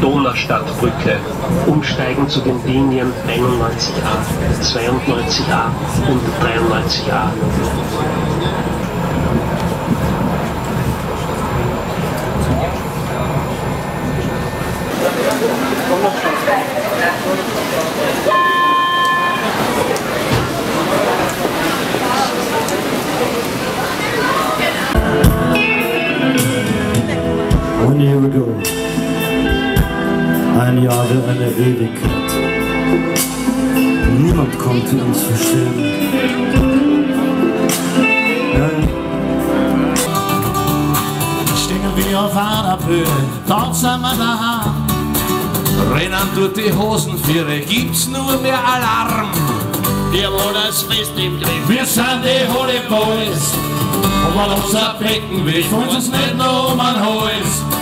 Donaustadtbrücke. Umsteigen zu den Linien 91a, 92a und 93a. Ein Jahr wie eine Ewigkeit. Niemand konnte uns verstehen. Nein, Stehen wir auf einer Bühne, dort sind wir daheim. Rennen durch die Hosenviere, gibt's nur mehr Alarm. Wir wollen das Fest im Griff, wir sind die Holy Boys. Und weil unser Becken will, uns uns nicht nur um ein Hals.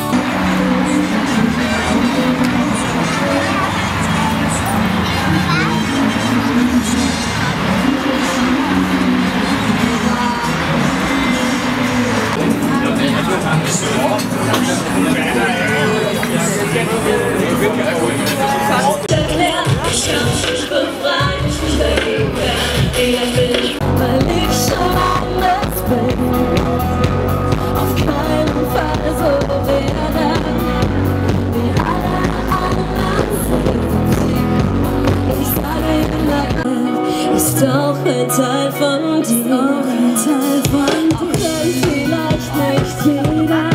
Von dir. Auch ein Teil von dir. Auch wenn vielleicht nicht jeder.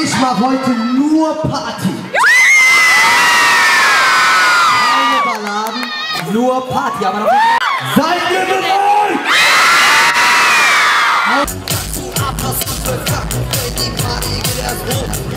Ich mach heute nur Party. Party. Aber noch Seid ihr bereit? Wo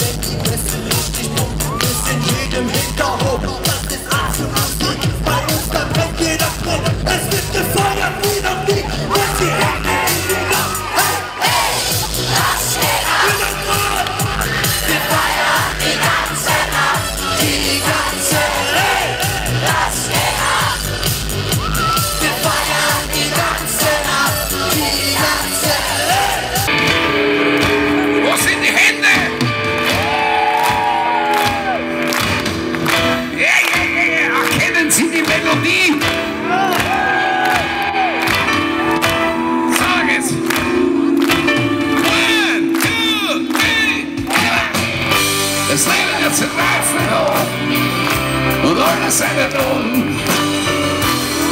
hoch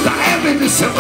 und alle seine Drogen.